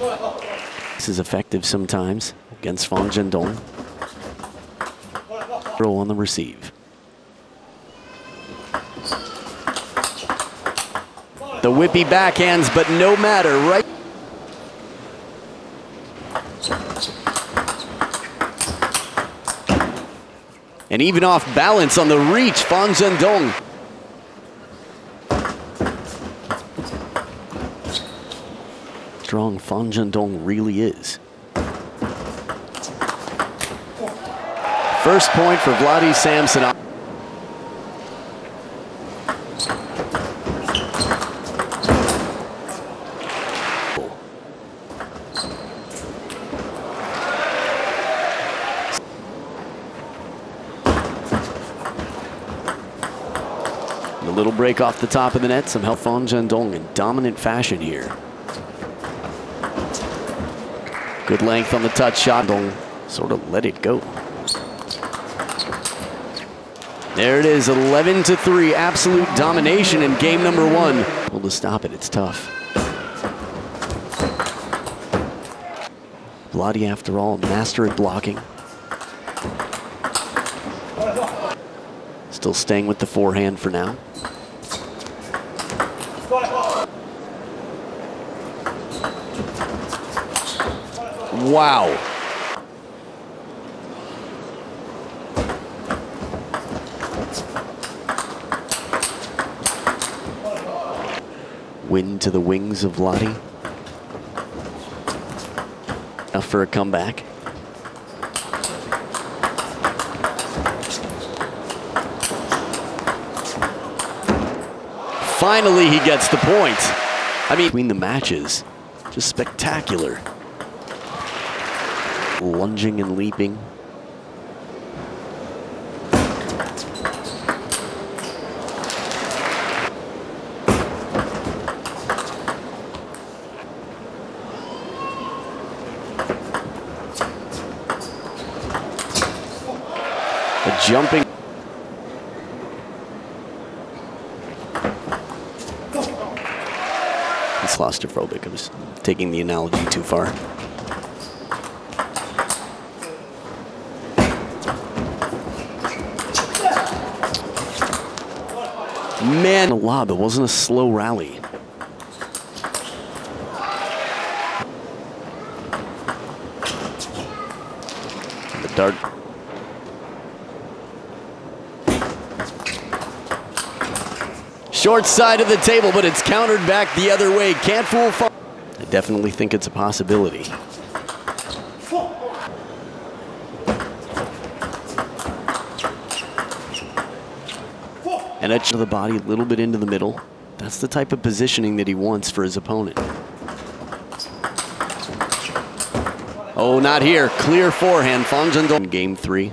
This is effective sometimes against Fan Zhendong. Roll on the receive. The whippy backhands, but no matter, right? And even off balance on the reach, Fan Zhendong. Strong Fan Zhendong really is. First point for Vladi Samsonov. A little break off the top of the net. Some help Fan Zhendong in dominant fashion here. Good length on the touch shot. Don't sort of let it go. There it is, 11 to 3, absolute domination in game number one. Well, to stop it, it's tough. Vladi, after all, master at blocking. Still staying with the forehand for now. Wow. Wind to the wings of Lottie. Enough for a comeback. Finally, he gets the point. I mean, between the matches, just spectacular. Lunging and leaping. A jumping. It's claustrophobic. I was taking the analogy too far. Man, a lob. It wasn't a slow rally. The dart Short side of the table, but it's countered back the other way. Can't fool. I definitely think it's a possibility. And edge of the body a little bit into the middle. That's the type of positioning that he wants for his opponent. Oh, not here. Clear forehand. Fan Zhendong. Game three.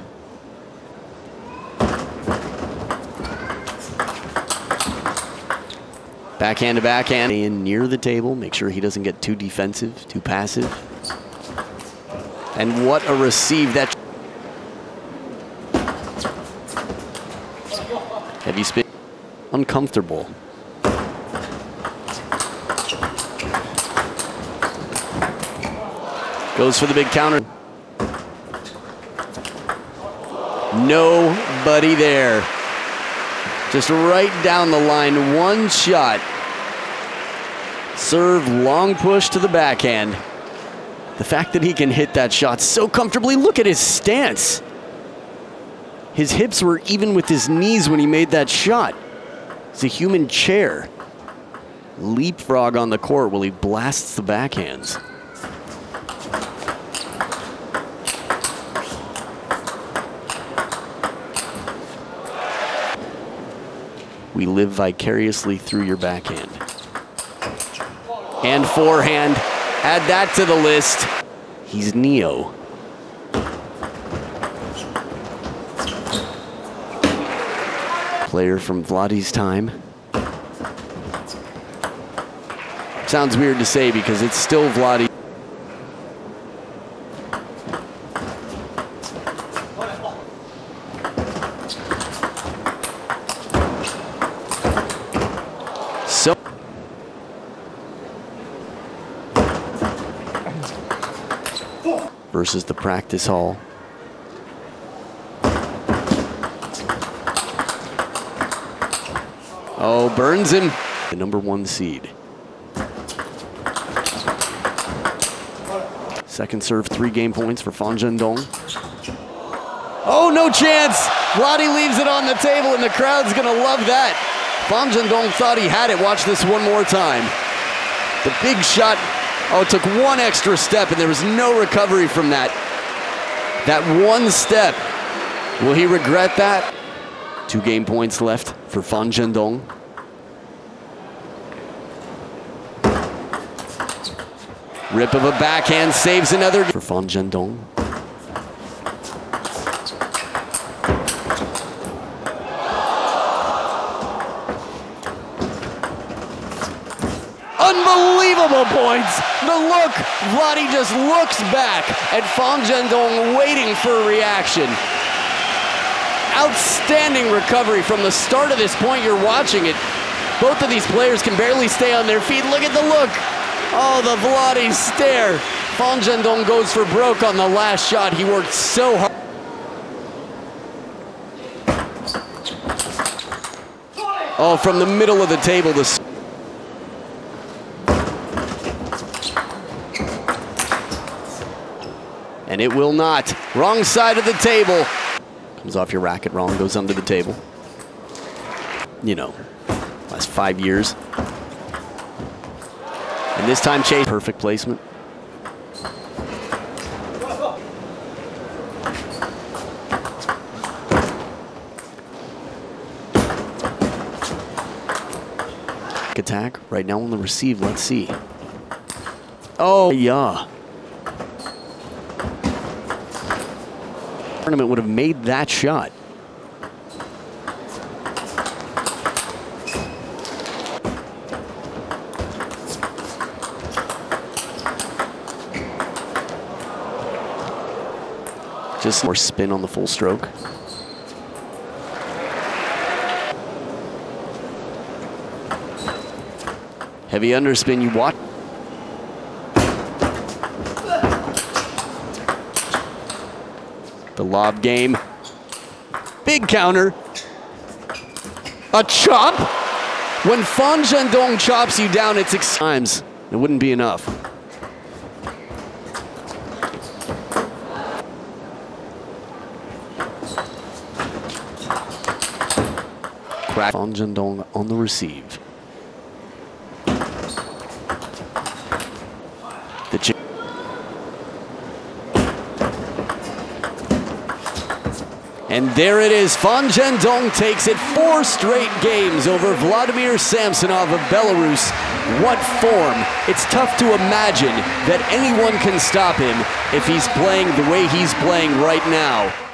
Backhand to backhand in near the table. Make sure he doesn't get too defensive, too passive. And what a receive that. Heavy spin. Uncomfortable. Goes for the big counter. Nobody there. Just right down the line, one shot. Serve, long push to the backhand. The fact that he can hit that shot so comfortably, look at his stance. His hips were even with his knees when he made that shot. It's a human chair. Leapfrog on the court while he blasts the backhands. We live vicariously through your backhand. And forehand. Add that to the list. He's Neo. Player from Vladi's time. Sounds weird to say because it's still Vladi. So versus the practice hall. Oh, burns him. The number one seed. Second serve, three game points for Fan Zhendong. Oh, no chance. Vladi leaves it on the table, and the crowd's going to love that. Fan Zhendong thought he had it. Watch this one more time. The big shot. Oh, it took one extra step, and there was no recovery from that. That one step. Will he regret that? Two game points left for Fan Zhendong. Rip of a backhand saves another for Fan Zhendong. Unbelievable points. The look, Vladi just looks back at Fan Zhendong waiting for a reaction. Outstanding recovery from the start of this point. You're watching it. Both of these players can barely stay on their feet. Look at the look. Oh, the Vladi stare. Fan Zhendong goes for broke on the last shot. He worked so hard. Oh, from the middle of the table, the and it will not. Wrong side of the table. Comes off your racket wrong, goes under the table. You know, last five years. And this time Chase, perfect placement. Attack right now on the receive. Let's see. Oh, yeah. tournament would have made that shot. Just more spin on the full stroke. Heavy underspin, you watch. The lob game. Big counter. A chop. When Fan Zhendong chops you down, it's six times. It wouldn't be enough. Crack Zhendong on the receive. And there it is. Fan Zhendong takes it four straight games over Vladimir Samsonov of Belarus. What form. It's tough to imagine that anyone can stop him if he's playing the way he's playing right now.